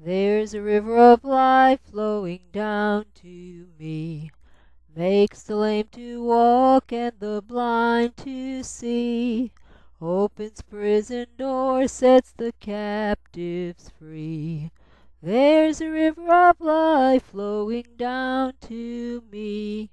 There's a river of life flowing down to me, Makes the lame to walk and the blind to see, Opens prison doors, sets the captives free. There's a river of life flowing down to me.